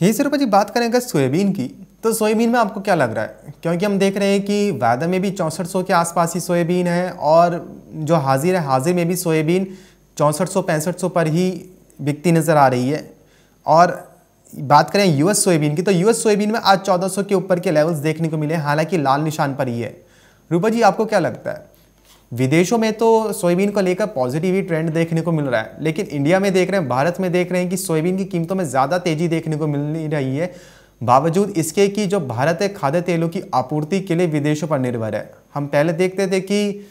यही सिर्फ़ जी बात करें अगर सोयाबीन की तो सोयाबीन में आपको क्या लग रहा है? क्योंकि हम देख रहे हैं कि वायदा में भी चौंसठ सौ के आसपास ही सोयाबीन है और जो हाजिर है, हाजिर में भी सोयाबीन चौंसठ सौ, पैंसठ सौ पर ही बिकती नज़र आ रही है। और बात करें यूएस सोयाबीन की तो यूएस सोयाबीन में आज 1400 के ऊपर के लेवल्स देखने को मिले, हालाँकि लाल निशान पर ही है। रूपा जी, आपको क्या लगता है? विदेशों में तो सोयाबीन को लेकर पॉजिटिव ही ट्रेंड देखने को मिल रहा है, लेकिन इंडिया में देख रहे हैं, भारत में देख रहे हैं कि सोयाबीन की कीमतों में ज़्यादा तेज़ी देखने को मिल रही है। बावजूद इसके कि जो भारत है, खाद्य तेलों की आपूर्ति के लिए विदेशों पर निर्भर है। हम पहले देखते थे कि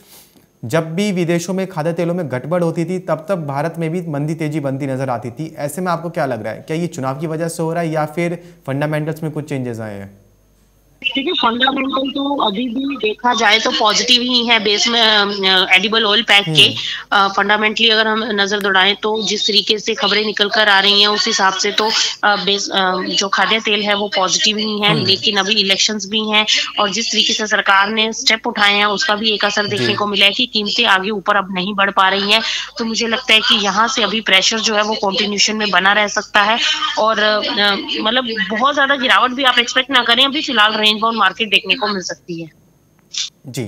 जब भी विदेशों में खाद्य तेलों में गड़बड़ होती थी, तब तब भारत में भी मंदी तेज़ी बनती नज़र आती थी। ऐसे में आपको क्या लग रहा है? क्या ये चुनाव की वजह से हो रहा है या फिर फंडामेंटल्स में कुछ चेंजेस आए हैं? देखिए फंडामेंटल तो अभी भी देखा जाए तो पॉजिटिव ही है बेस में एडिबल ऑयल पैक के फंडामेंटली हम्म। अगर हम नज़र दौड़ाएँ तो जिस तरीके से खबरें निकल कर आ रही हैं उस हिसाब से तो आ, बेस आ, जो खाद्य तेल है वो पॉजिटिव ही है हम्म। लेकिन अभी इलेक्शंस भी हैं और जिस तरीके से सरकार ने स्टेप उठाए हैं उसका भी एक असर देखने को मिला है कि कीमतें आगे ऊपर अब नहीं बढ़ पा रही हैं तो मुझे लगता है कि यहाँ से अभी प्रेशर जो है वो कॉन्टिन्यूशन में बना रह सकता है और मतलब बहुत ज़्यादा गिरावट भी आप एक्सपेक्ट ना करें अभी फ़िलहाल रेंज बाउंड मार्केट देखने को मिल सकती है। जी।